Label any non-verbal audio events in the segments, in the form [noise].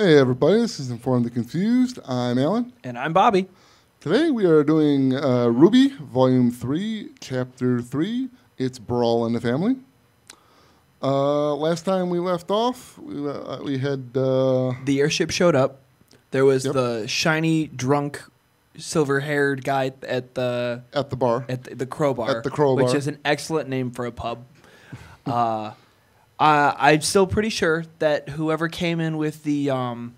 Hey everybody, this is Informed the Confused. I'm Alan. And I'm Bobby. Today we are doing uh, RWBY, Volume 3, Chapter 3. It's Brawl in the Family. Uh, last time we left off, we, uh, we had. Uh, The airship showed up. There was Yep. the shiny, drunk, silver-haired guy at the at the bar. at the, the crowbar. At the Crowbar. which is an excellent name for a pub. [laughs] uh, I, I'm still pretty sure that whoever came in with the um,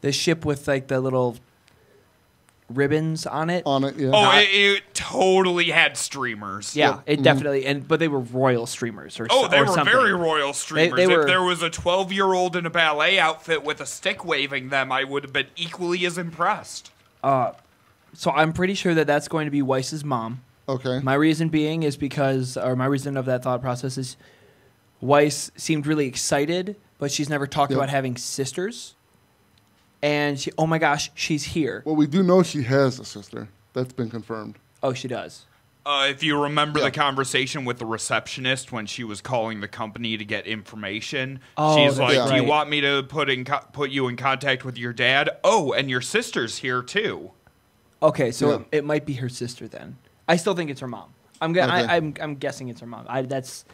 the ship with like the little ribbons on it. on it, yeah. Oh, Not- it, it totally had streamers. yeah, Yep. it Mhm. definitely and but they were royal streamers or Oh, so- they or were something. very royal streamers. they were- if there was a 12 year old in a ballet outfit with a stick waving them, I would have been equally as impressed. So I'm pretty sure that that's going to be Weiss's mom. okay. My reason being is because, or my reason of that thought process is, Weiss seemed really excited, but she's never talked Yep. about having sisters. And she, oh my gosh, she's here. well, we do know she has a sister. That's been confirmed. Oh, she does. Uh, if you remember Yeah. the conversation with the receptionist when she was calling the company to get information, Oh, she's that's like, "Do you want me to put in co- put you in contact with your dad? Oh, and your sister's here too." Okay, so Yeah. it, it might be her sister then. I still think it's her mom. I'm, go- Okay. I, I'm, I'm guessing it's her mom. I, that's,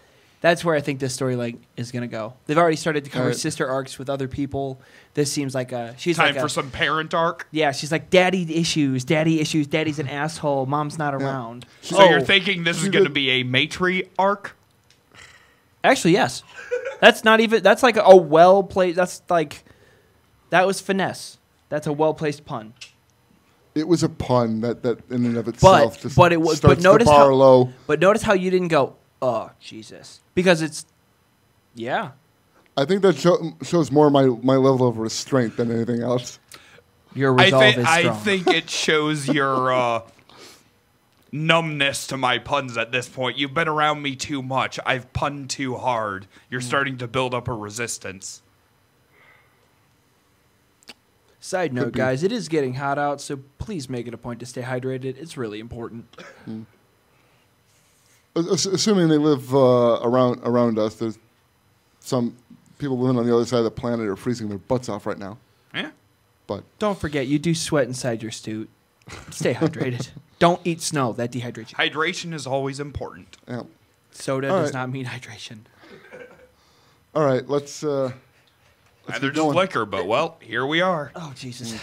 that's where I think this story like is gonna go. They've already started to cover Alright. sister arcs with other people. This seems like a she's Time like for a, some parent arc. yeah. She's like daddy issues, daddy issues. Daddy's an asshole. Mom's not around. So Oh. you're thinking this is going to be a matri arc? Actually, yes. That's not even. That's like a well placed. That's like, that was finesse. That's a well placed pun. It was a pun that, that in and of itself But just but it was. starts But notice the bar how. low. But notice how you didn't go. Oh Jesus, because it's. Yeah, I think that show, shows more my, my level of restraint than anything else. your I resolve think is I think it [laughs] shows your uh, numbness to my puns at this point. You've been around me too much. I've punned too hard. Hmm. You're starting to build up a resistance. Side note, guys, it is getting hot out, so please make it a point to stay hydrated. It's really important. Ass- Assuming they live uh, around around us, there's some people living on the other side of the planet are freezing their butts off right now. Yeah. But Don't forget, you do sweat inside your suit. Stay hydrated. [laughs] Don't eat snow. That dehydrates you. Hydration is always important. yeah. Soda All does right. not mean hydration. All right, let's. Uh, let's Either just liquor, but well, here we are. Oh Jesus.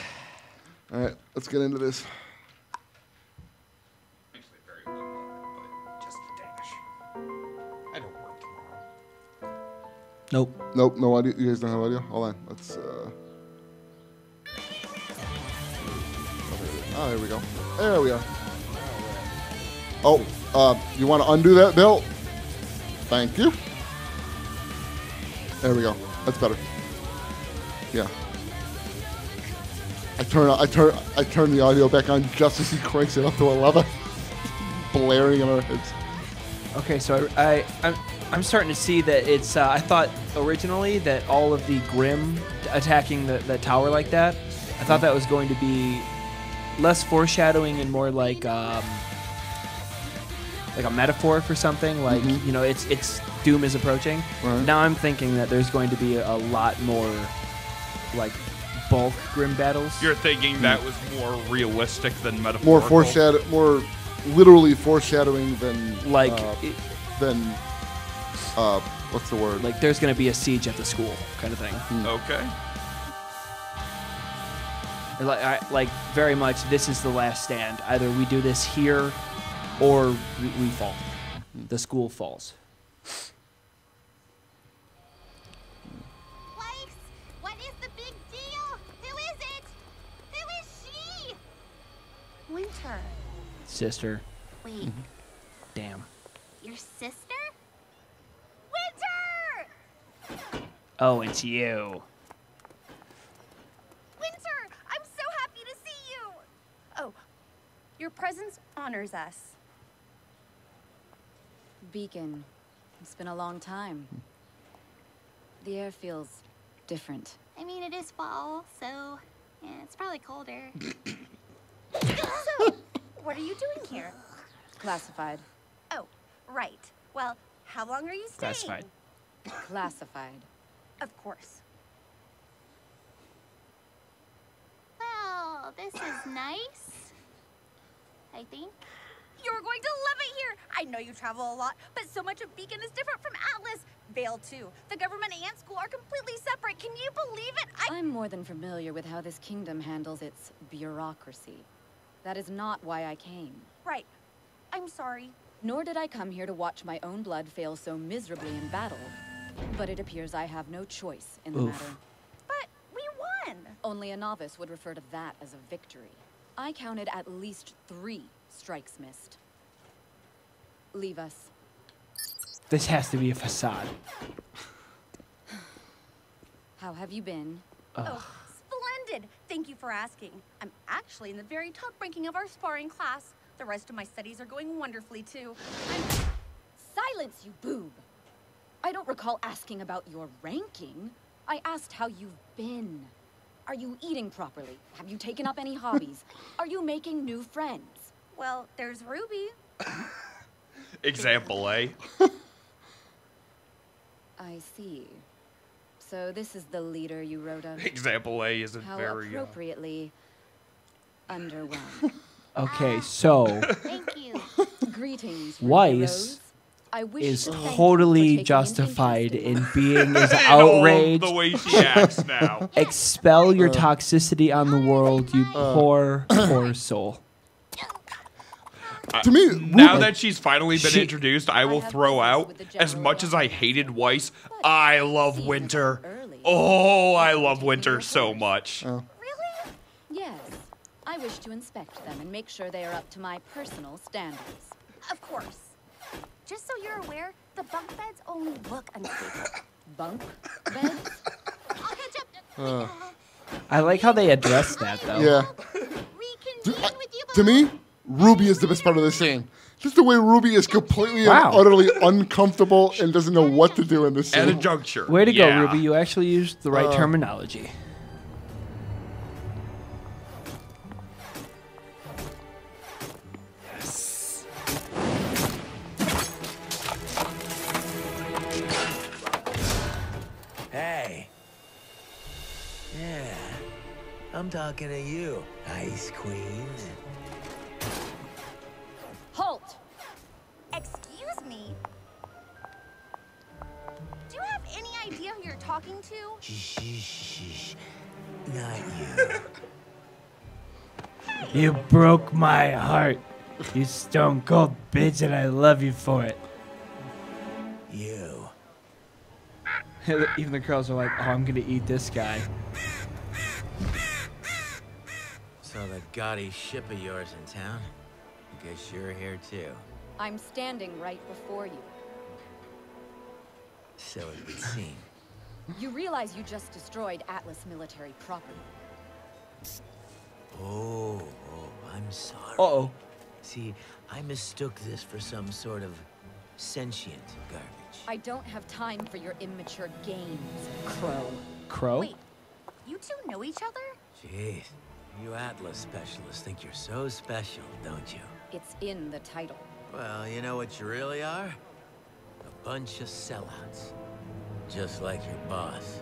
All right, let's get into this. Nope. Nope, no audio. You guys don't have audio. Hold on. Let's. Uh... Oh, there we go. There we are. Oh, uh, you want to undo that, Bill? Thank you. There we go. That's better. Yeah. I turn I turn I turn the audio back on just as he cranks it up to eleven, [laughs] blaring in our heads. Okay, so I, I I'm I'm starting to see that it's. Uh, I thought originally that all of the Grim attacking the, the tower like that. I thought that was going to be less foreshadowing and more like um, like a metaphor for something. Like you know, it's it's doom is approaching. Right. Now I'm thinking that there's going to be a, a lot more like bulk Grim battles. You're thinking that was more realistic than metaphor. More foreshadow, more literally foreshadowing than like uh, it, than uh, what's the word? like there's going to be a siege at the school kind of thing. Okay. Like, I, like very much, this is the last stand. Either we do this here, or we, we fall. The school falls. Weiss, what is the big deal? Who is it? Who is she? Winter. Sister, Wait, damn. your sister? Winter! Oh, it's you. Winter, I'm so happy to see you. Oh, your presence honors us. Beacon, it's been a long time. The air feels different. I mean, it is fall, so yeah, it's probably colder. [laughs] So, what are you doing here? Classified. Oh, right. Well, how long are you staying? Classified. Classified. Of course. Well, this is [sighs] nice. I think. You're going to love it here. I know you travel a lot, but so much of Beacon is different from Atlas. Vale, too. The government and school are completely separate. Can you believe it? I. I'm more than familiar with how this kingdom handles its bureaucracy. That is not why I came. Right. I'm sorry. Nor did I come here to watch my own blood fail so miserably in battle. But it appears I have no choice in the Oof. matter. But we won. Only a novice would refer to that as a victory. I counted at least three strikes missed. Leave us. This has to be a facade. How have you been? Oh, splendid. Thank you for asking. I'm actually in the very top ranking of our sparring class. The rest of my studies are going wonderfully, too. I'm Silence, you boob! I don't recall asking about your ranking. I asked how you've been. Are you eating properly? Have you taken up any [laughs] hobbies? Are you making new friends? Well, there's Ruby. [laughs] Example A. [laughs] I see. So this is the leader you wrote of. Example A isn't How very. Uh, appropriately underwhelmed. Okay, so Thank you. Greetings, Weiss Rose. I wish is to thank totally justified interest in being [laughs] as outraged. the way she acts now. [laughs] Expel your uh. toxicity on the world, you uh. poor, [coughs] poor soul. Uh, to me, Now Ruby- that she's finally been She- introduced, I will have throw out as much as I hated Weiss. I love Winter. early. Oh, I love Winter so horse. much. Oh. Really? Yes. I wish to inspect them and make sure they are up to my personal standards. Of course. Just so you're aware, the bunk beds only look unstable. [laughs] Bunk beds? [laughs] I'll catch up. I like how they address that though. yeah. Reconvene I- to me. Ruby is the best part of the scene. Just the way Ruby is completely Wow. and utterly uncomfortable and doesn't know what to do in this At a scene. juncture. Way to yeah. go, Ruby. You actually used the right Uh, terminology. Talking to you, Ice Queen. Halt! Excuse me? Do you have any idea who you're talking to? Shh, shh, shh, shh. Not you. [laughs] You broke my heart. You stone cold bitch, and I love you for it. You. [laughs] Even the girls are like, oh, I'm gonna eat this guy. So the gaudy ship of yours in town? I Guess you're here too. I'm standing right before you. So it would seem. You realize you just destroyed Atlas military property. Oh, oh, I'm sorry. Uh oh. See, I mistook this for some sort of sentient garbage. I don't have time for your immature games, Crow. Crow? Wait, you two know each other? Jeez, you Atlas specialists think you're so special, don't you? It's in the title. Well, you know what you really are? A bunch of sellouts. Just like your boss.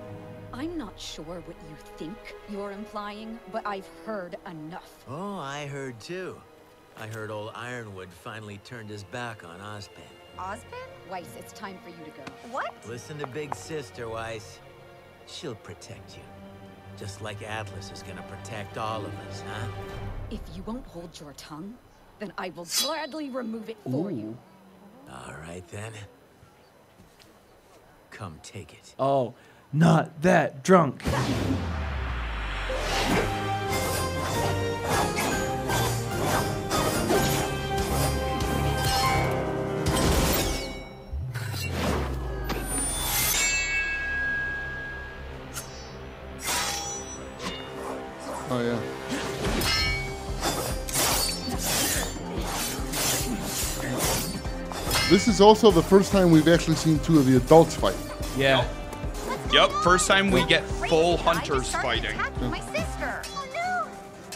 I'm not sure what you think you're implying, but I've heard enough. Oh, I heard too. I heard old Ironwood finally turned his back on Ozpin. Ozpin? Weiss, it's time for you to go. What? Listen to Big Sister, Weiss. She'll protect you. Just like Atlas is gonna protect all of us, huh? If you won't hold your tongue, then I will gladly remove it for you. All right then. Come take it. Oh, not that drunk. This is also the first time we've actually seen two of the adults fight. Yeah. Yep, first time we get full hunters fighting. my sister. Oh no!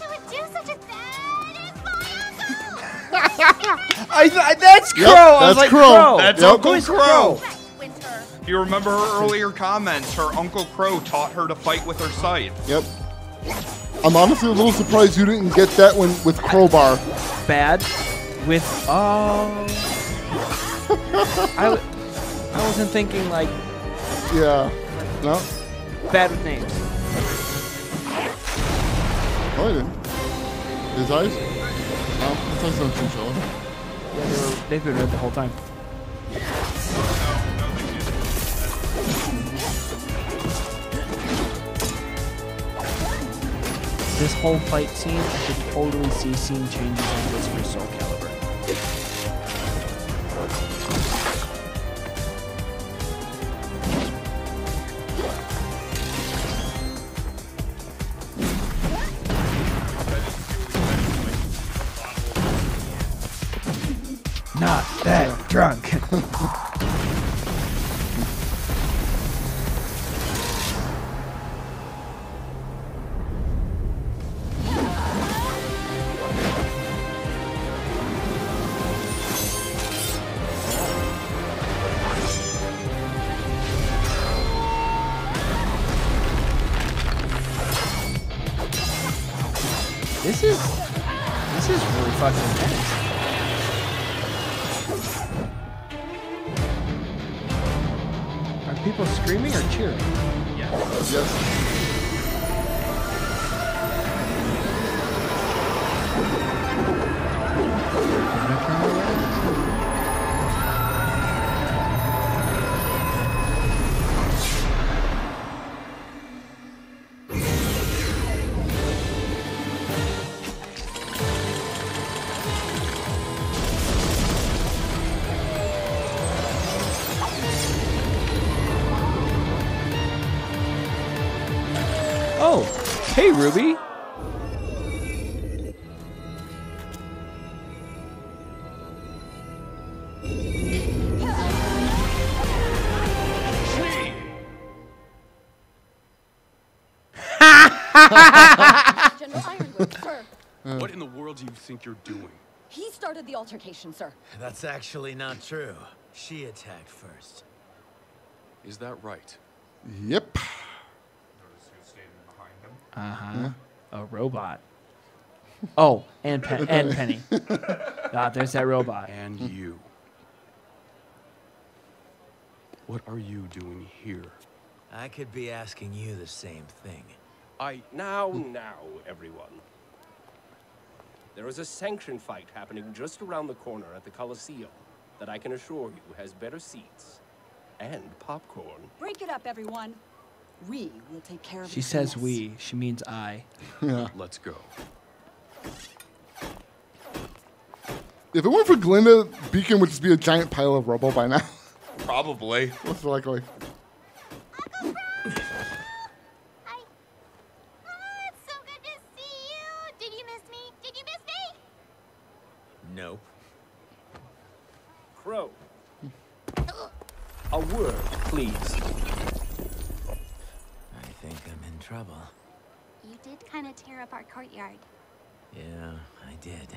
Who would do such a bad? It's my [laughs] uncle! I, I, that's Crow. Yep, I was that's like, Crow. Crow. That's Yep. Uncle Crow. If you remember her earlier comments, her Uncle Crow taught her to fight with her scythe. Yep. I'm honestly a little surprised you didn't get that one with crowbar. Bad with oh. I, w- I wasn't thinking like Yeah. No? bad with names. No, I didn't. His eyes? No, his eyes don't seem so. Yeah, they were, they've been red the whole time. This whole fight scene, I could totally see scene changes on this for Soul Calibur. This is this is really fucking intense. Are people screaming or cheering? Yes. Oh, [laughs] General Ironwood, sir. What in the world do you think you're doing? He started the altercation, sir. That's actually not true. She attacked first. Is that right? Yep. Uh huh. A robot. [laughs] Oh, and Pen- and Penny. Ah, [laughs] there's that robot. And you. What are you doing here? I could be asking you the same thing. I now now everyone. There is a sanction fight happening just around the corner at the Coliseum that I can assure you has better seats and popcorn. Break it up, everyone. We will take care of She says else. we. She means I. Yeah. Let's go. If it weren't for Glynda, Beacon would just be a giant pile of rubble by now. Probably. Most likely. Hi. Oh, it's so good to see you. Did you miss me? Did you miss me? Nope. Crow. A word, please. I think I'm in trouble. You did kind of tear up our courtyard. Yeah, I did.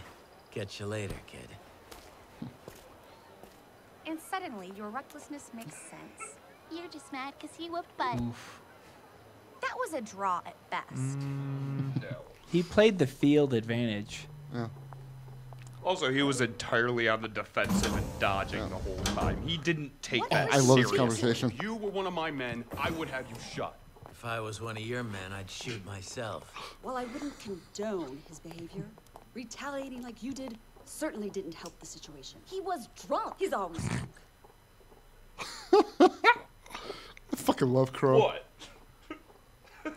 Catch you later, kid. [laughs] And suddenly, your recklessness makes sense. You're just mad because he whooped butt. That was a draw at best. Mm. He played the field advantage. Yeah. Also, he was entirely on the defensive and dodging the whole time. He didn't take that I love this conversation. If you were one of my men, I would have you shot. If I was one of your men, I'd shoot myself. While I wouldn't condone his behavior, retaliating like you did certainly didn't help the situation. He was drunk. He's always drunk. [laughs] I fucking love Crow. What? [laughs]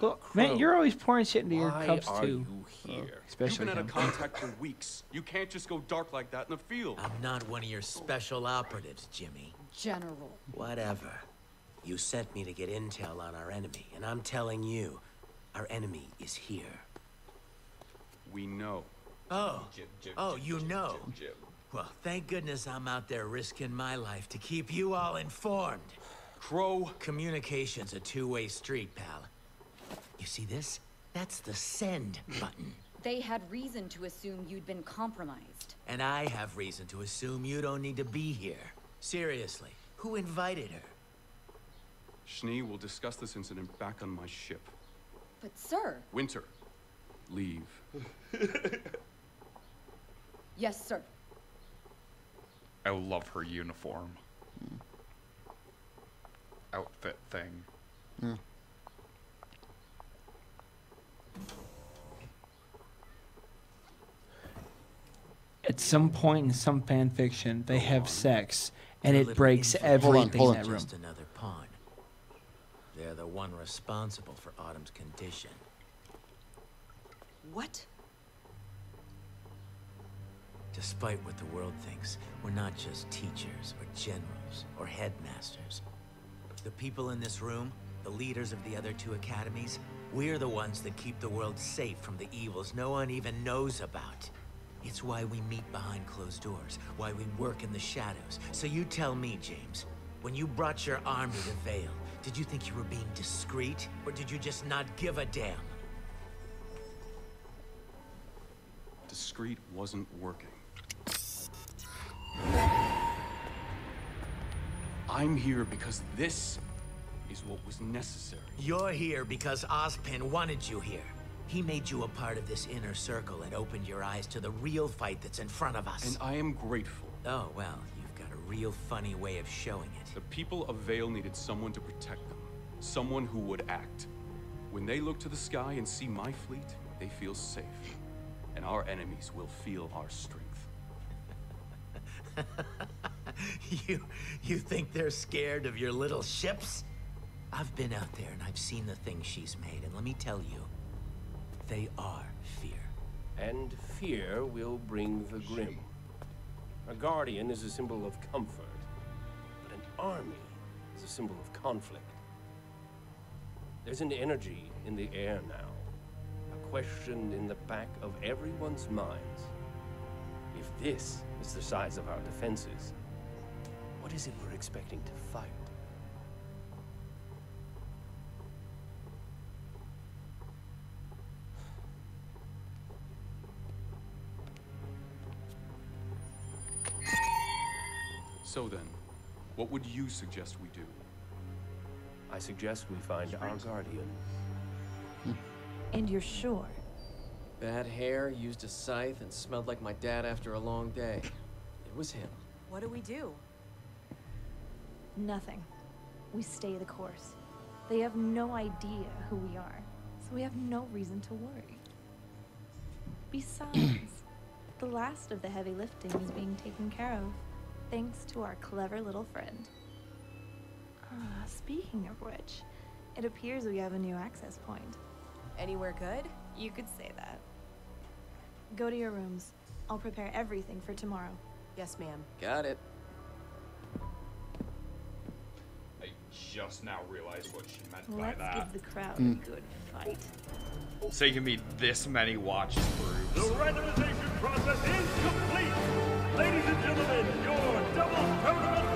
Well, man, you're always pouring shit into your Why cups are too. you here? You've Especially been out of contact for weeks. You can't just go dark like that in the field. I'm not one of your special operatives, Jimmy. General. Whatever. You sent me to get intel on our enemy, and I'm telling you, our enemy is here. We know. Oh, oh, you know. Well, thank goodness I'm out there risking my life to keep you all informed. Crow, Communication's a two-way street, pal. You see this? That's the send button. They had reason to assume you'd been compromised. And I have reason to assume you don't need to be here. Seriously, who invited her? Schnee will discuss this incident back on my ship. But, sir. Winter, leave. [laughs] Yes, sir. I love her uniform. Outfit thing. Yeah. At some point in some fan fiction, they have sex, and it breaks everything hold in on. that room. Just another pawn. They're the one responsible for Autumn's condition. What? Despite what the world thinks, we're not just teachers or generals or headmasters. The people in this room, the leaders of the other two academies, we're the ones that keep the world safe from the evils no one even knows about. It's why we meet behind closed doors, why we work in the shadows. So you tell me, James, when you brought your army to Vale, did you think you were being discreet, or did you just not give a damn? Discreet wasn't working. I'm here because this is what was necessary. You're here because Ozpin wanted you here. He made you a part of this inner circle and opened your eyes to the real fight that's in front of us. And I am grateful. Oh, well, you've got a real funny way of showing it. The people of Vale needed someone to protect them. Someone who would act. When they look to the sky and see my fleet, they feel safe. And our enemies will feel our strength. [laughs] you you think they're scared of your little ships? I've been out there and I've seen the things she's made, and let me tell you, they are fear. And fear will bring the grim. A guardian is a symbol of comfort, but an army is a symbol of conflict. There's an energy in the air now, a question in the back of everyone's minds. If this is the size of our defenses, what is it we're expecting to fight? So then, what would you suggest we do? I suggest we find our guardian. And you're sure? Bad hair, used a scythe, and smelled like my dad after a long day. It was him. What do we do? Nothing. We stay the course. They have no idea who we are, so we have no reason to worry. Besides, [clears throat] the last of the heavy lifting is being taken care of, thanks to our clever little friend. Ah, speaking of which, it appears we have a new access point. Anywhere good? You could say that. Go to your rooms. I'll prepare everything for tomorrow. Yes, ma'am. Got it. I just now realized what she meant Let's by that. give the crowd Mm. a good fight. So you can be this many watches The randomization process is complete. Ladies and gentlemen, your double tournament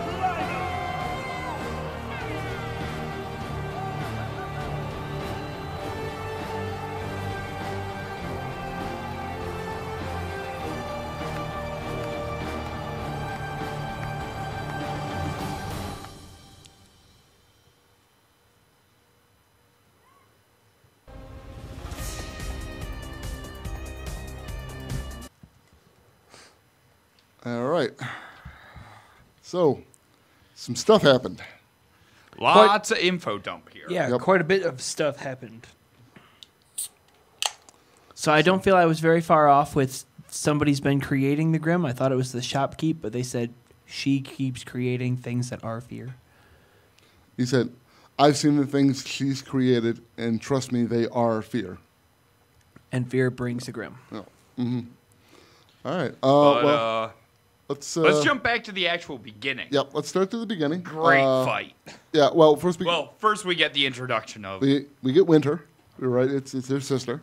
So, some stuff happened. Lots of info dump here. Yeah, Yep. quite a bit of stuff happened. So I don't feel I was very far off with somebody's been creating the Grim. I thought it was the shopkeep, but they said she keeps creating things that are fear. He said, I've seen the things she's created, and trust me, they are fear. And fear brings the Grim. Oh. hmm All right. Uh, But, well, uh, let's, uh, let's jump back to the actual beginning. Yep, let's start to the beginning. Great Uh, fight. Yeah, well, first we, Well, first we get the introduction of we, we get Winter. You're right, it's, it's her sister.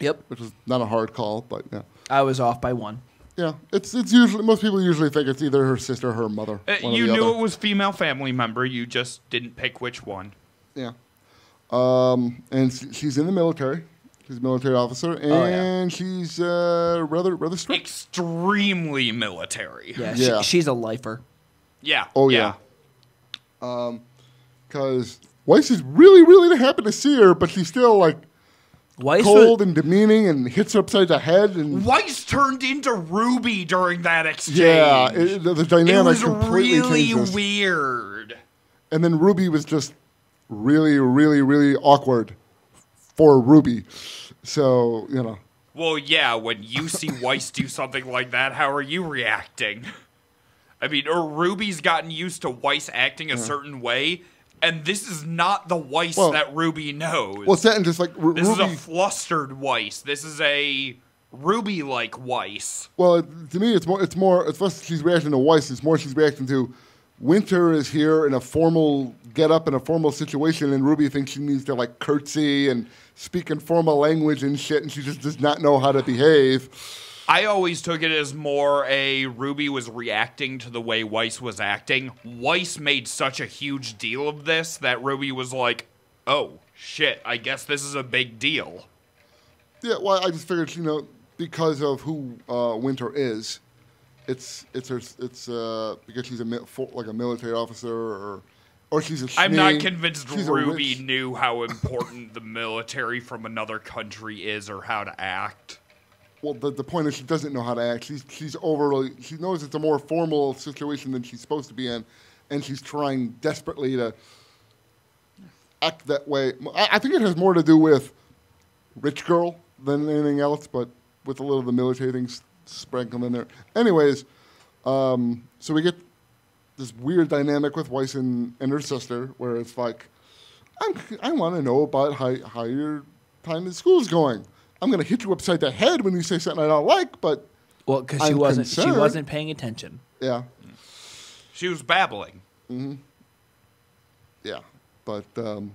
Yep. Which is not a hard call, but yeah. I was off by one. Yeah, it's it's usually most people usually think it's either her sister or her mother. Uh, you knew other. it was female family member. You just didn't pick which one. Yeah. Um, and she's in the military. She's a military officer, and Oh, yeah. she's uh, rather rather strict. Extremely military. Yeah, Yeah. She, she's a lifer. Yeah. Oh yeah. Um, because Weiss is really really happy to see her, but she's still like, Weiss cold and demeaning and hits her upside the head and Weiss turned into Ruby during that exchange. yeah, it, the, the it dynamic was completely really changes. weird. And then Ruby was just really, really, really awkward for Ruby. So you know, Well, yeah, when you see Weiss do something like that, how are you reacting? I mean, or Ruby's gotten used to Weiss acting a Yeah. certain way, and this is not the Weiss Well- that Ruby knows. well, it's that and just like Ru- this Ruby. is a flustered Weiss. This is a Ruby-like Weiss. Well, it, to me, it's more. It's more. It's less she's reacting to Weiss. It's more she's reacting to Winter is here in a formal get up in a formal situation, and Ruby thinks she needs to like curtsy and speak in formal language and shit, and she just does not know how to behave. I always took it as more a Ruby was reacting to the way Weiss was acting. Weiss made such a huge deal of this that Ruby was like, "Oh shit, I guess this is a big deal." Yeah, well, I just figured, you know, because of who uh, Winter is, it's it's her, it's uh, because she's a like a military officer or or she's a. I'm not convinced She's Ruby knew how [laughs] important the military from another country is or how to act. Well, the, the point is she doesn't know how to act. She's she's overly. She knows it's a more formal situation than she's supposed to be in, and she's trying desperately to act that way. I, I think it has more to do with rich girl than anything else, but with a little of the military things sprinkled in there. Anyways, um, so we get this weird dynamic with Weiss and, and her sister, where it's like, I'm, I want to know about how, how your time in school is going. I'm going to hit you upside the head when you say something I don't like, but Well, because she wasn't she wasn't paying attention. yeah, She was babbling. hmm yeah, but um,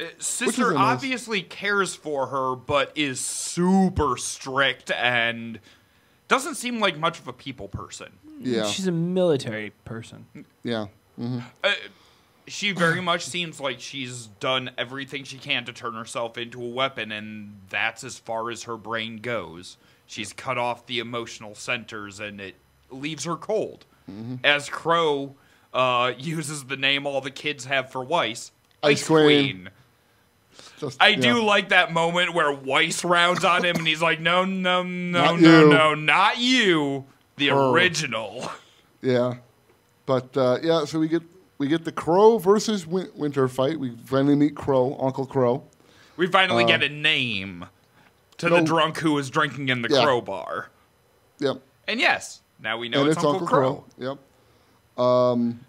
Uh, Sister a nice- obviously cares for her, but is super strict and doesn't seem like much of a people person. Yeah, She's a military person. yeah, hmm Uh, she very much seems like she's done everything she can to turn herself into a weapon, and that's as far as her brain goes. She's cut off the emotional centers, and it leaves her cold. Mm-hmm. As Crow uh, uses the name all the kids have for Weiss, Ice Ice Queen. Queen. Just, I yeah. do like that moment where Weiss rounds on him, and he's like, "No, no, no, Not no, you. no, not you, the Her. original." Yeah, but uh, yeah, so we get we get the Crow versus Win- Winter fight. We finally meet Crow, Uncle Crow. We finally Uh, get a name to no- the drunk who was drinking in the Yeah. Crow bar. Yep, And yes, now we know it's, it's, Uncle, Crow. Yep. Um,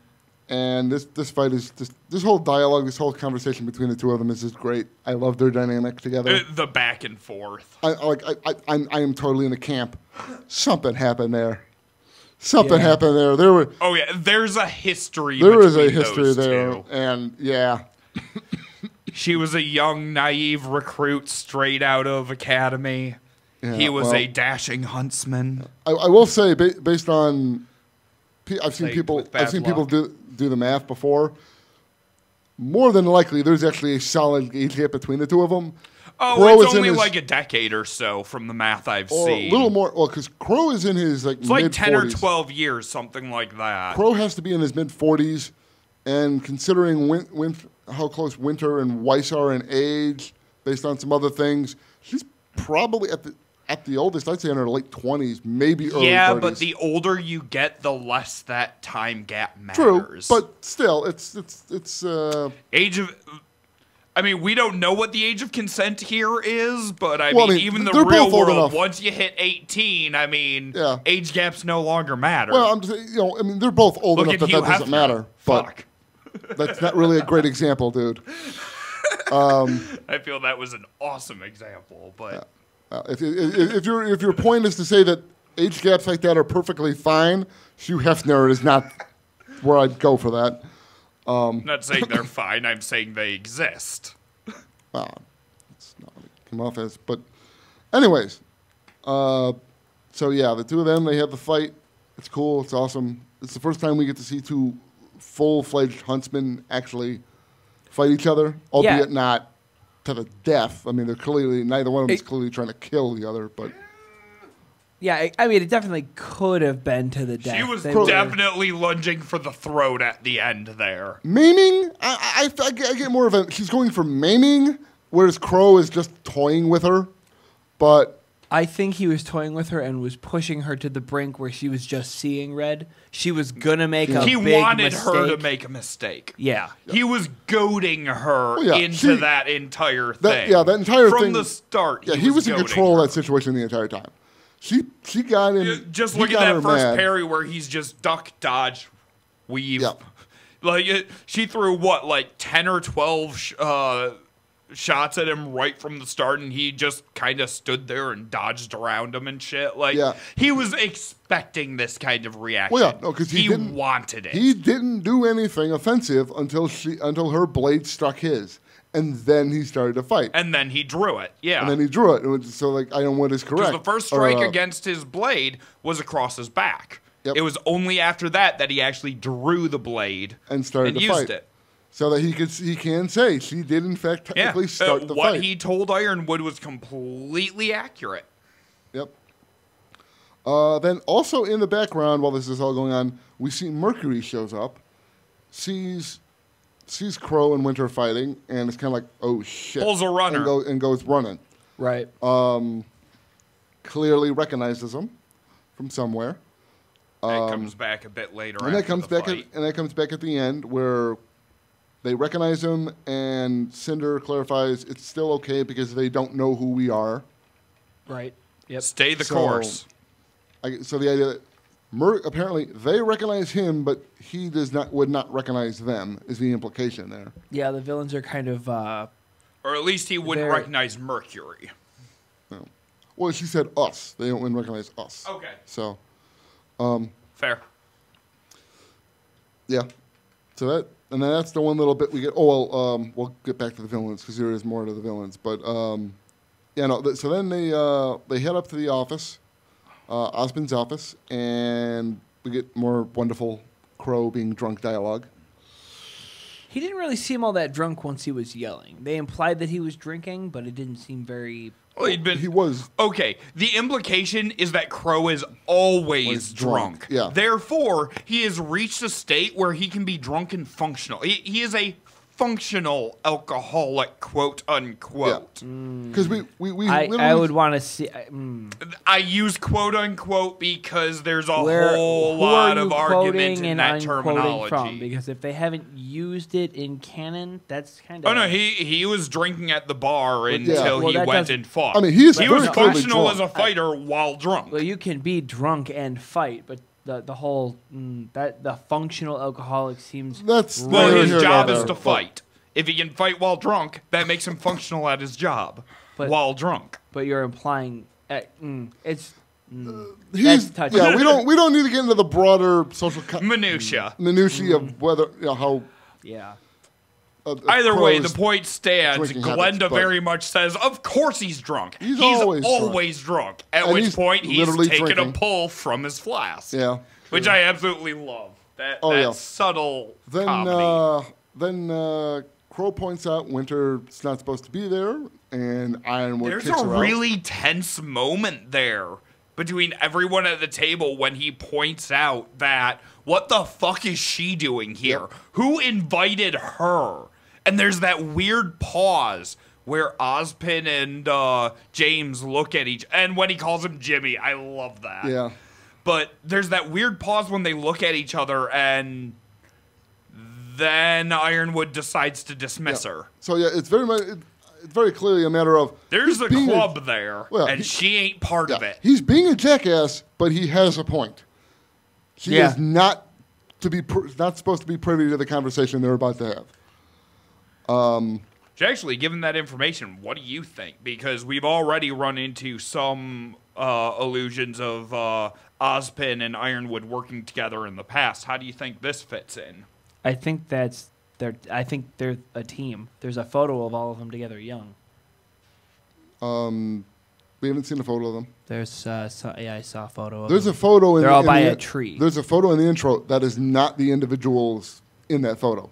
and this this fight is just this whole dialogue, this whole conversation between the two of them is just great. I love their dynamic together. Uh, the back and forth. I I- like I, I I'm I am totally in the camp. Something happened there. Something Yeah. happened there. There were Oh yeah, there's a history. There. There is a history there, two. and yeah, She was a young, naive recruit straight out of academy. Yeah, he was well- a dashing huntsman. I, I will say, ba- based on, pe- I've seen people, I've seen people do do the math before. More than likely, there's actually a solid age gap between the two of them. Oh, Crow it's only his- like a decade or so from the math I've seen. a little more, well, because Crow is in his like it's like ten or twelve years, something like that. Crow has to be in his mid forties, and considering win, win, how close Winter and Weiss are in age, based on some other things, she's probably at the at the oldest. I'd say in her late twenties, maybe early yeah, 30s. but the older you get, the less that time gap matters. true, but still, it's it's it's. Uh, age of I mean, we don't know what the age of consent here is, but I, Well, I mean, mean, even the real both world, enough. once you hit 18, I mean, Yeah. age gaps no longer matter. Well, I'm just you know, I mean, they're both old Look enough that Hugh that doesn't Hefner. matter. Fuck. [laughs] that's not really a great example, dude. [laughs] Um, I feel that was an awesome example, but uh, if, if, if your if your point is to say that age gaps like that are perfectly fine, Hugh Hefner is not where I'd go for that. Um, I'm not saying they're [laughs] fine. I'm saying they exist. well, it's not what it came off as. But, anyways, uh, so yeah, the two of them they have the fight. It's cool. It's awesome. It's the first time we get to see two full-fledged huntsmen actually fight each other, albeit not to the death. I mean, they're clearly neither one of them is clearly trying to kill the other, but Yeah, I, I mean, it definitely could have been to the death. She was They were- definitely lunging for the throat at the end there. maiming. I, I, I I get more of a. She's going for maiming whereas Crow is just toying with her, but I think he was toying with her and was pushing her to the brink where she was just seeing red. She was gonna make a mistake. he big wanted mistake. her to make a mistake. Yeah. He was goading her Well, yeah, into she- that entire thing. that yeah, that entire thing. From thing the start. Yeah, he, was, in control her. of that situation the entire time. She she got him. Just look at that first mad. parry where he's just duck, dodge, weave. [laughs] Like it, she threw what, like ten or twelve sh- uh, shots at him right from the start, and he just kind of stood there and dodged around him and shit. Like Yeah. he was expecting this kind of reaction. Well, yeah, no, because he, he didn't wanted it. He didn't do anything offensive until she until her blade struck his, and then he started to fight. and then he drew it. Yeah. And then he drew it. it So like, I don't know what is Because correct. the first Or, strike uh, against his blade was across his back. It was only after that that he actually drew the blade and started and to used fight. it. So that he could he can say she did in fact Yeah, technically uh, start the what fight. What he told Ironwood was completely accurate. Yep. Uh, then also in the background, while this is all going on, we see Mercury shows up, sees sees Crow and Winter fighting, and it's kind of like, oh shit, Pulls a runner. and, go, and goes running. Right. Um, clearly recognizes him from somewhere. That Um, comes back a bit later. and that comes the back at, and that comes back at the end where they recognize him and Cinder clarifies it's still okay because they don't know who we are. Right. Yep. Stay the So, course. I, so the idea that Mer, apparently they recognize him, but he does not would not recognize them is the implication there. Yeah, the villains are kind of uh, Or at least he wouldn't They're- recognize Mercury. No. Well, she said us. They wouldn't recognize us. Okay. So, um, Fair. yeah. So that and then that's the one little bit we get. Oh well, um, we'll get back to the villains because there is more to the villains. But um, yeah, no. Th- so then they uh, they head up to the office, uh, Osmond's office, and we get more wonderful Crow being drunk dialogue. He didn't really seem all that drunk once he was yelling. They implied that he was drinking, but it didn't seem very. Well, he'd oh, been. He was. Okay, the implication is that Crow is always drunk. drunk, yeah. Therefore, he has reached a state where he can be drunk and functional. He, he is a functional alcoholic, quote unquote. Because we we, we I, I would want to see. I- Mm. I use quote unquote because there's a Where, whole lot are you of argument in and that unquoting terminology. from? Because if they haven't used it in canon, that's kind of. Oh no, he he was drinking at the bar yeah. until Well, he went doesn't- and fought. I mean, he is he very was clearly functional as a drunk. fighter while drunk. Well, you can be drunk and fight, but the the whole mm, that the functional alcoholic seems. That's Well, his here job nor is to but- fight. If he can fight while drunk, that makes him functional at his job But- while drunk. But you're implying uh, mm, it's. Mm, He's, that's touchy. yeah, we don't we don't need to get into the broader social co- Minutia. minutiae of whether you know how. Yeah. Uh, Either way, the point stands. Glenda habits, very much says, "Of course he's drunk. He's He's, always always, drunk. drunk. At And which he's point he's taking drinking. a pull from his flask. Yeah. which I absolutely love. That Oh, that yeah. subtle Then comedy. uh, then uh, Crow points out Winter's not supposed to be there, and Ironwood There's kicks a really tense moment there between everyone at the table when he points out that what the fuck is she doing here? Who invited her? And there's that weird pause where Ozpin and uh, James look at each and when he calls him Jimmy, I love that. Yeah. But there's that weird pause when they look at each other and then Ironwood decides to dismiss her. So yeah, it's very much it, it's very clearly a matter of There's a being club there, well, and he- she ain't part of it. He's being a jackass, but he has a point. She Yeah. is not to be pr- not supposed to be privy to the conversation they're about to have. Um, Actually, given that information, what do you think? Because we've already run into some uh, illusions of uh, Ozpin and Ironwood working together in the past. How do you think this fits in? I think that's they're. I think they're a team. There's a photo of all of them together, young. um, we haven't seen a photo of them. There's uh, so, yeah, I saw a photo. Of There's a photo in They're the, all in by the- a tree. There's a photo in the intro that is not the individuals in that photo.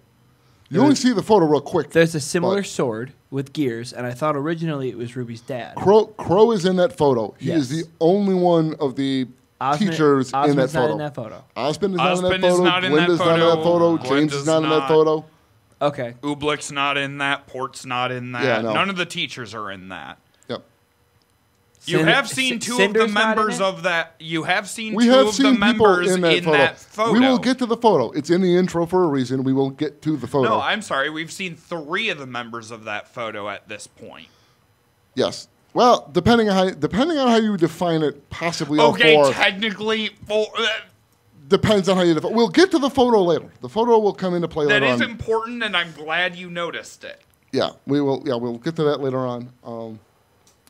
You only There's- see the photo real quick. There's a similar but sword with gears, and I thought originally it was Ruby's dad. Crow, Crow is in that photo. He is Yes. the only one of the Osmond- teachers in that Osmond's not photo. in that photo. Osmond is not in Osmond that is photo. not in that Gwenda's not in that photo. photo. James is Gwenda's not in that not. photo. Okay. Oobleck's not in that. Port's not in that. Yeah, no. None of the teachers are in that. You Cinder- have seen two of the members of that. You have seen We two have of seen the members in that photo. photo. We will get to the photo. It's in the intro for a reason. We will get to the photo. No, I'm sorry. We've seen three of the members of that photo at this point. yes. Well, depending on how depending on how you define it, possibly Okay, four technically, four, uh, depends on how you define. We'll get to the photo later. The photo will come into play that is on. important, and I'm glad you noticed it. Yeah, we will. Yeah, we'll get to that later on. Um,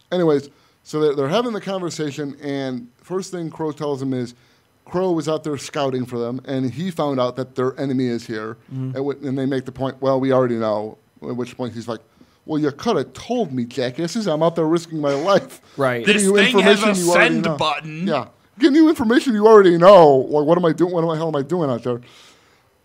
anyways, so they're, they're having the conversation, and first thing Qrow tells him is, Qrow was out there scouting for them, and he found out that their enemy is here. Mhm. And, wh- and they make the point, well, we already know. At which point he's like, well, you could have told me, jackasses. I'm out there risking my [laughs] life. Right. Giving This you thing has a information you already send know. button. Yeah, giving you information you already know. Like, what am I doing? What the hell am I doing out there?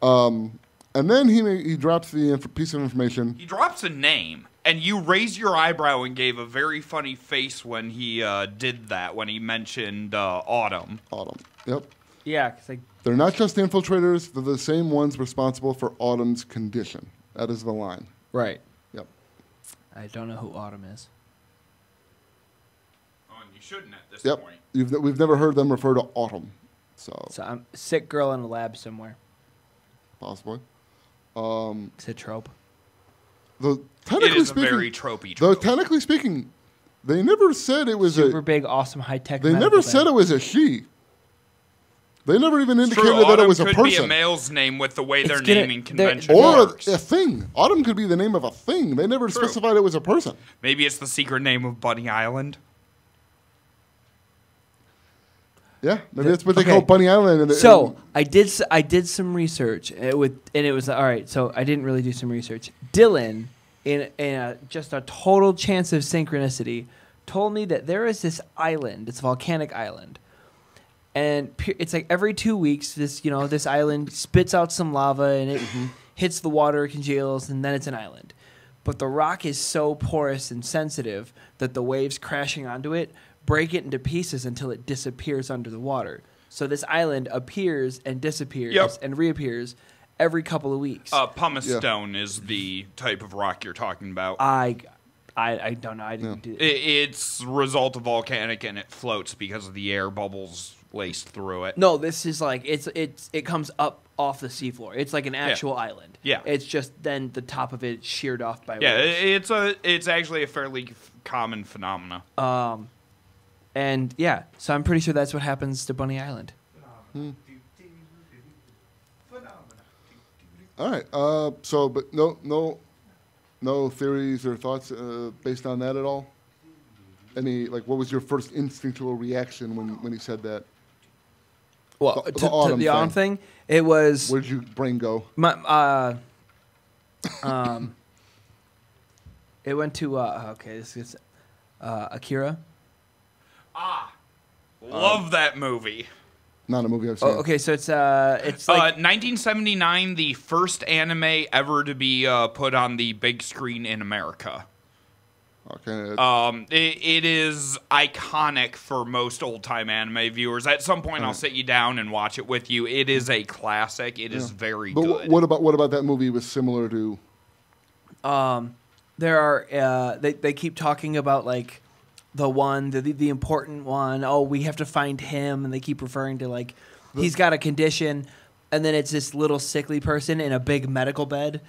Um, and then he he drops the inf- piece of information. He drops a name, and you raised your eyebrow and gave a very funny face when he uh, did that. When he mentioned uh, Autumn. Autumn. Yep. Yeah, 'cause like They're not just infiltrators, they're the same ones responsible for Autumn's condition. That is the line. right. Yep. I don't know who Autumn is. Oh, and you shouldn't at this Yep. point. You've, we've never heard them refer to Autumn. So, So I'm sick girl in a lab somewhere. possibly. Um, It's a trope. Though, technically is a speaking, very tropey Though, technically speaking, they never said it was a Super a. big, awesome, high tech. They never said it was a she. They never even indicated true, that it was a could person. be a male's name with the way their It's gonna- naming they're- convention or a, works. a thing. Autumn could be the name of a thing. They never True. specified it was a person. Maybe it's the secret name of Bunny Island. Yeah, maybe that's what they okay. call Bunny Island. And So I did. s- I did some research uh, with, and it was all right. So I didn't really do some research. Dylan, in in a, just a total chance of synchronicity, told me that there is this island. It's a volcanic island, and it's like every two weeks, this you know this island spits out some lava and it hits the water, congeals, and then it's an island. But the rock is so porous and sensitive that the waves crashing onto it break it into pieces until it disappears under the water. So this island appears and disappears Yep. and reappears every couple of weeks. Uh, pumice stone is the type of rock you're talking about. I, I, I don't know. I didn't do I- it's result of volcanic and it floats because of the air bubbles laced through it. No, this is like it's it's it comes up off the seafloor. It's like an actual island. Yeah. It's just then the top of it sheared off by Yeah, waves. it's a it's actually a fairly f- common phenomena. Um, and yeah, so I'm pretty sure that's what happens to Bunny Island. All right. Uh, so, but no, no, no theories or thoughts uh, based on that at all. Any like, what was your first instinctual reaction when when he said that? Well, The- to, the to autumn the autumn thing, it was. Where did your brain go? My, uh, um, [laughs] it went to uh, okay. This is uh, Akira. Love that movie. Not a movie I've seen. Oh, okay, so it's uh, it's uh, 1979, the first anime ever to be uh, put on the big screen in America. Okay. Um, it, it is iconic for most old time anime viewers. At some point, I'll sit you down and watch it with you. It is a classic. It is Yeah. very But good. wh- what about what about that movie was similar to? um, there are uh, they they keep talking about like the one the the important one. Oh, we have to find him, and they keep referring to like he's got a condition, and then it's this little sickly person in a big medical bed,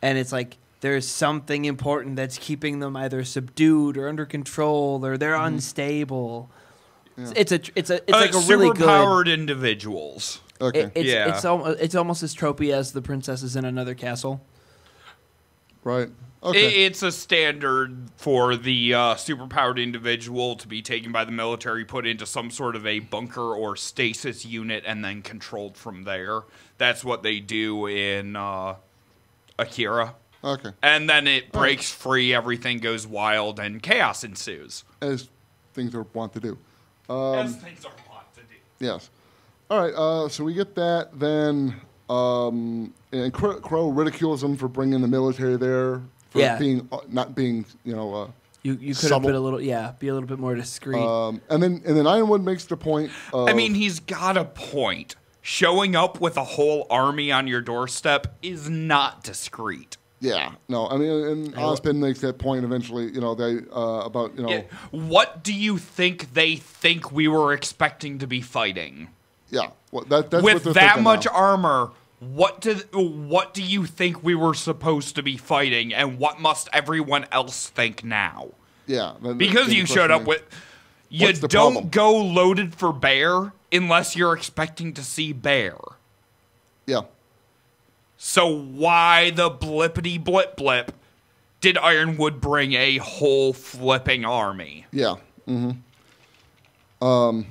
and it's like there's something important that's keeping them either subdued or under control or they're unstable. Yeah. It's a it's a it's Uh, like a really good superpowered individuals. Okay. It- it's Yeah. it's al- it's almost as tropey as the princesses in another castle. Right. Okay. It's a standard for the uh, superpowered individual to be taken by the military, put into some sort of a bunker or stasis unit, and then controlled from there. That's what they do in uh, Akira. okay. And then it breaks free, everything goes wild, and chaos ensues. As things are want to do. Um, As things are wont to do. Yes. All right. Uh, so we get that. Then um, and Qrow, Qrow ridicules him for bringing the military there. For Yeah. Being uh, not being you know. Uh, You you could have been a little yeah, be a little bit more discreet. um, and then and then Ironwood makes the point. Of, I mean, he's got a point. showing up with a whole army on your doorstep is not discreet. Yeah, no, I mean, and Ozpin makes that point eventually. You know, they uh, about you know, Yeah, What do you think they think we were expecting to be fighting? yeah, well, that that's With they're that much now. armor, what do what do you think we were supposed to be fighting, and what must everyone else think now? Yeah, Because you showed up with, you don't problem? go loaded for bear unless you're expecting to see bear. Yeah. So why the blippity blip blip did Ironwood bring a whole flipping army? Yeah. hmm Um.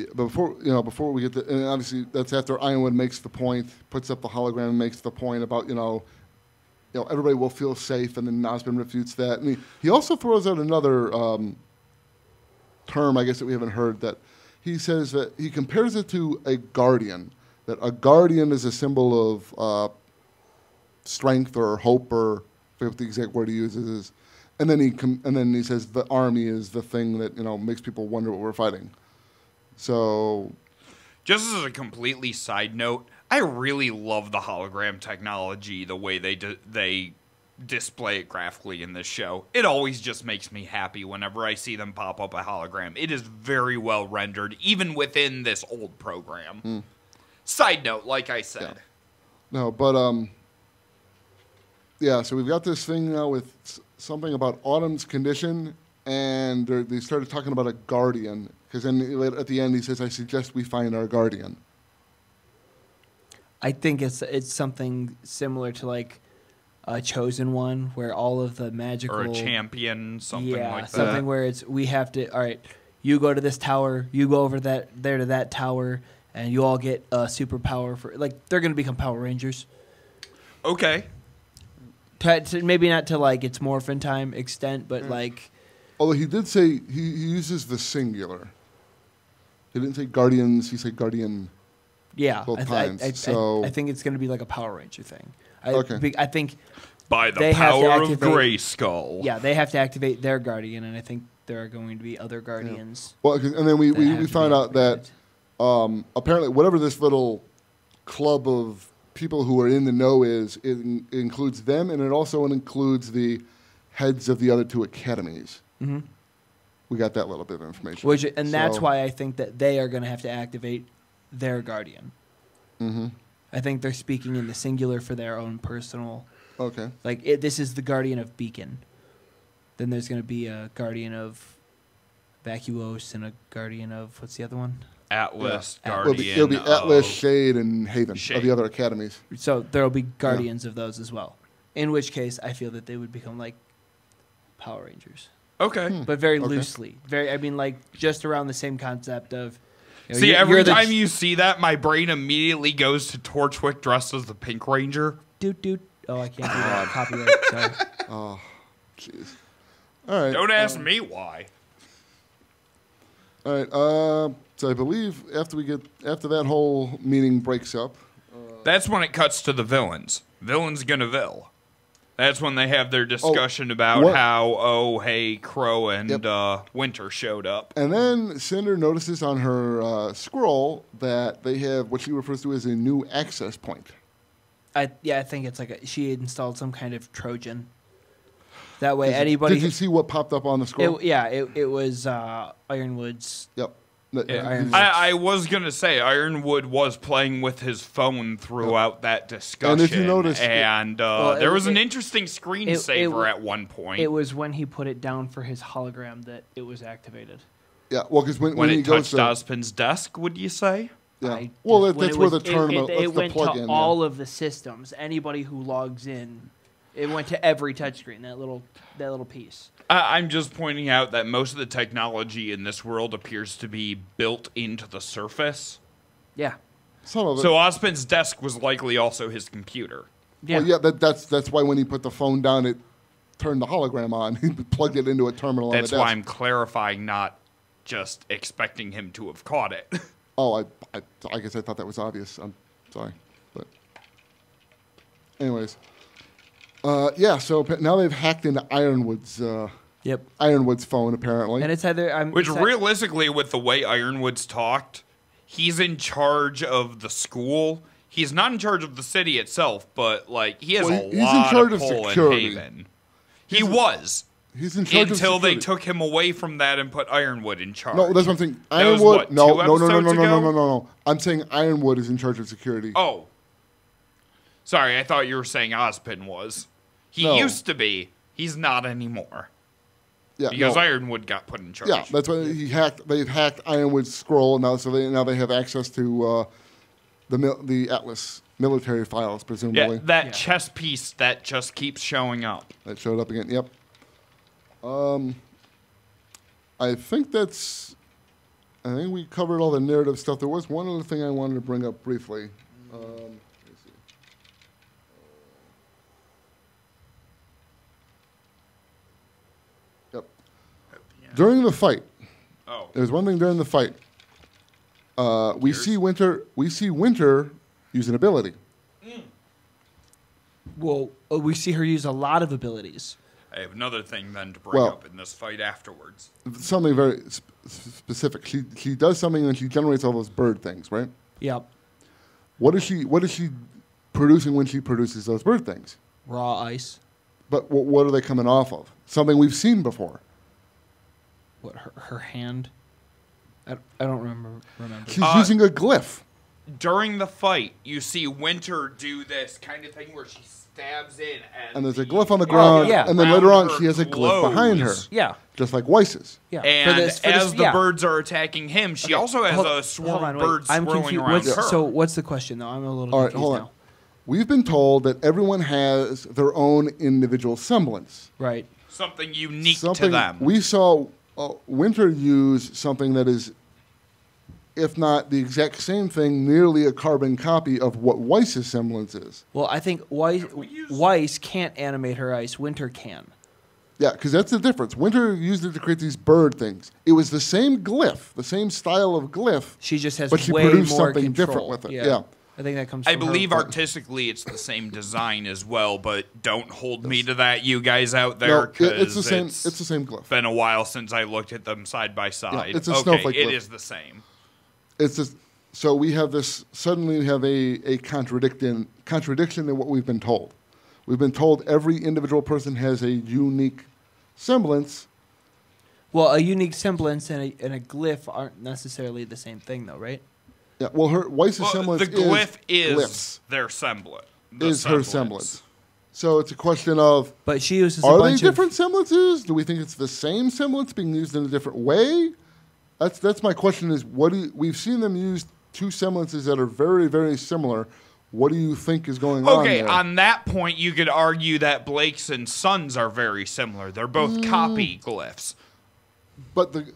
Yeah, but before you know, before we get to, and obviously that's after Ironwood makes the point, puts up the hologram, makes the point about you know, you know everybody will feel safe, and then Ozpin refutes that, and he, he also throws out another um, term, I guess that we haven't heard that he says that he compares it to a guardian. That a guardian is a symbol of uh, strength or hope or I forget what the exact word he uses is. And then he com- and then he says the army is the thing that you know makes people wonder what we're fighting. So Just as a completely side note, I really love the hologram technology, the way they they display it graphically in this show. It always just makes me happy whenever I see them pop up a hologram. It is very well rendered, even within this old program. Hmm. Side note, like I said. no, but um, yeah. So we've got this thing now with something about Autumn's condition, and they started talking about a guardian because then at the end he says, "I suggest we find our guardian." I think it's it's something similar to like a chosen one, where all of the magical Or a champion, something yeah, like that. something where it's we have to. All right, you go to this tower, you go over that there to that tower, and you all get a superpower for like they're gonna become Power Rangers. Okay. To, to, maybe not to like its morphin time extent, but mm. like Although he did say he, he uses the singular. He didn't say guardians. He said guardian. yeah, both I, th- I- times. I, I, so I think it's gonna be like a Power Ranger thing. I, Okay. be- I think By the they have to power of activate- Grayskull. Yeah, they have to activate their guardian, and I think there are going to be other guardians. Well, 'cause- and then we, we, we to found out that um, apparently whatever this little club of people who are in the know is, it, in- it includes them and it also includes the heads of the other two academies. Mhm. We got that little bit of information. Which and that's why I think that they are going to have to activate their guardian. Mhm. I think they're speaking in the singular for their own personal. Okay. Like it, this is the guardian of Beacon. Then there's going to be a guardian of Vacuo's and a guardian of what's the other one? Atlas, It'll Guardian. be, it'll be Atlas, Shade, and Haven of the other academies. So there will be guardians of those as well. In which case, I feel that they would become like Power Rangers. Okay. Hmm. But very Okay. loosely. Very, I mean, like just around the same concept of. you know, See, you're- every you're the- time you see that, my brain immediately goes to Torchwick dressed as the Pink Ranger. Doot doot. Oh, I can't do that. Copyright. Sorry. [laughs] Oh, jeez. All right. Don't ask um, me why. All right. Uh, so I believe after we get after that whole meeting breaks up, That's when it cuts to the villains. Villains gonna vil. That's when they have their discussion about what- how oh hey Qrow and uh, Winter showed up. and then Cinder notices on her uh, scroll that they have what she refers to as a new access point. I yeah, I think it's like a, she had installed some kind of Trojan. That way, Did you- anybody. Did you see what popped up on the scroll? It, yeah, it, it was uh, Ironwood's. Yep. Yeah. I, I was gonna say Ironwood was playing with his phone throughout that discussion, And if you notice- and, uh, Well, it- there was an it- interesting it- it screensaver at one point. It was when he put it down for his hologram that it was activated. Yeah, well, because when, when, when, he it goes touched to Ozpin's desk, would you say? yeah, well, that, When that's it where was- the it- terminal, It, that's it the went to plug-in. yeah. all of the systems. Anybody who logs in, it went to every touchscreen. That little that little piece. I, I'm just pointing out that most of the technology in this world appears to be built into the surface. Yeah. Some of it. So Ozpin's desk was likely also his computer. Well, yeah, that, that's that's why when he put the phone down, it turned the hologram on. [laughs] He plugged it into a terminal That's on the why. I'm clarifying, not just expecting him to have caught it. [laughs] Oh, I, I, I guess I thought that was obvious. I'm sorry, but anyways, uh, yeah. So now they've hacked into Ironwood's. Uh, yep. Ironwood's phone apparently. And it's either I'm Which it's realistically, with the way Ironwood's talked, he's in charge of the school. He's not in charge of the city itself, but like he has Well, a he- he's in lot charge of of pull in security. Haven. He was He's in charge until of they security. took him away from that and put Ironwood in charge. No, that's what I'm saying. That was, Ironwood. what, no, two no, no, no, no, no, no, no, no, no. I'm saying Ironwood is in charge of security. Oh, sorry, I thought you were saying Ozpin was. He No. used to be. He's not anymore. yeah, because no. Ironwood got put in charge. Yeah, that's why he hacked. They've hacked Ironwood's scroll now, so they now they have access to uh, the the Atlas military files, presumably. Yeah, presumably. that chess piece that just keeps showing up. That showed up again. Yep. Um, I think that's. I think we covered all the narrative stuff. There was one other thing I wanted to bring up briefly. Um, let me see. Yep. During the fight, Oh. there's one thing during the fight. Uh, we see Winter. We see Winter use an ability. Well, uh, we see her use a lot of abilities. I have another thing then to bring Well- up in this fight afterwards. something very sp- specific. She she does something and she generates all those bird things, right? Yep. What is she What is she producing when she produces those bird things? Raw ice. But what, what are they coming off of? Something we've seen before. What her, her hand? I, I don't remember. Remember. She's uh, using a glyph. During the fight, you see Winter do this kind of thing where she stabs in and, And there's a glyph on the ground, yeah. and then later on she has a her glyph behind her. Yeah. Just like Weiss's. Yeah. And For this- for this- as the yeah. birds are attacking him, she Okay, also has hold- a hold swarm on, of wait. birds I'm swirling confused. around What's- her. So what's the question though? I'm a little All right, confused hold now. on. We've been told that everyone has their own individual semblance. Right. Something unique something to them. we saw uh, Winter used something that is, if not the exact same thing, nearly a carbon copy of what Weiss's semblance is. Well, I think Weiss, Weiss can't animate her ice. Winter can. Yeah, because that's the difference. Winter used it to create these bird things. It was the same glyph, the same style of glyph. She just has but she way produced more something different with it. Yeah. Yeah. I think that comes. I From her. believe artistically it's the same design as well, but don't hold me to that, you guys out there, No, it- because it's the same- it's the same glyph. Been a while since I looked at them side by side. it's a okay, snowflake it glyph. is the same. It's just so we have this suddenly we have a, a contradiction contradiction in what we've been told. We've been told every individual person has a unique semblance. Well, a unique semblance and a, and a glyph aren't necessarily the same thing, though, right? Yeah, well, her Weiss's Well, semblance the glyph is, is, glyphs, their semblance. the is her semblance. So it's a question of But she uses a are they bunch of- different semblances? Do we think it's the same semblance being used in a different way? That's that's my question. Is what do you, we've seen them use two semblances that are very very similar. What do you think is going on Okay, on that point, you could argue that Blake's and Sun's are very similar. They're both Mm. copy glyphs. But the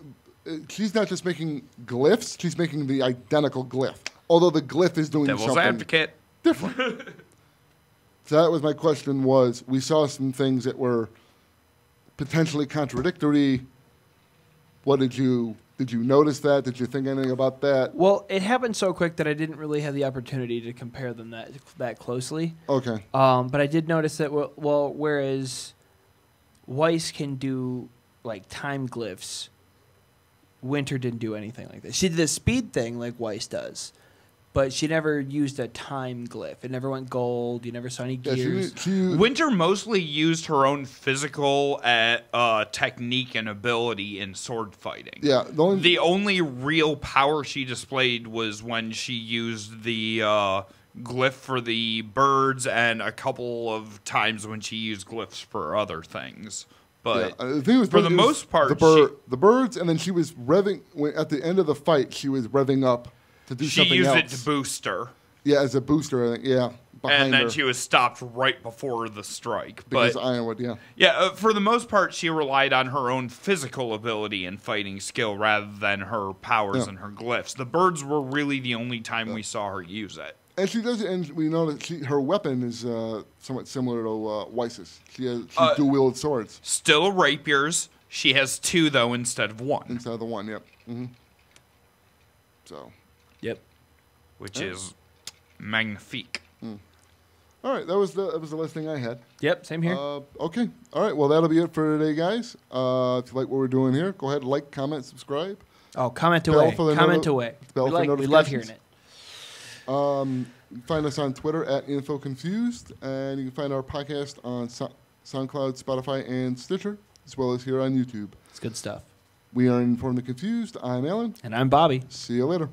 she's not just making glyphs; she's making the identical glyph. Although the glyph is doing Devil's something advocate. different. [laughs] so that was my question. Was we saw some things that were potentially contradictory? What did you did you notice that? Did you think anything about that? Well, it happened so quick that I didn't really have the opportunity to compare them that that closely. Okay. Um, but I did notice that well, well, whereas Weiss can do like time glyphs, Winter didn't do anything like that. She did the speed thing like Weiss does, but she never used a time glyph. It never went gold. You never saw any Yeah, she- gears. she- Winter mostly used her own physical uh, uh, technique and ability in sword fighting. Yeah, the only- the only real power she displayed was when she used the uh, glyph for the birds and a couple of times when she used glyphs for other things. But yeah, the thing was, for the most part, the, bir- the birds, and then she was revving when, at the end of the fight. She was revving up to do she, she something used else. it to boost her. Yeah, as a booster. I think. Yeah, behind and then her. she was stopped right before the strike. because but Ironwood. Yeah. Yeah, uh, for the most part, she relied on her own physical ability and fighting skill rather than her powers Yeah. and her glyphs. The birds were really the only time we saw her use it. And she does, and we know that she, her weapon is uh, somewhat similar to uh, Weiss's. She has she Uh, dual wield swords Still rapiers. She has two though instead of one, instead of the one. Yep. hmm So, Yep. which Yeah. is magnifique. all right, that was the that was the last thing I had. Yep, same here. Uh, okay, all right. Well, that'll be it for today, guys. Uh, if you like what we're doing here, go ahead, like, comment, subscribe. Oh, comment Bell away. Comment noti- away. bell We, for like, we love hearing it. Um, you can find us on Twitter at InfoConfused, and you can find our podcast on so- SoundCloud, Spotify, and Stitcher, as well as here on YouTube. It's good stuff. We are Informed and Confused. I'm Alan. And I'm Bobby. See you later.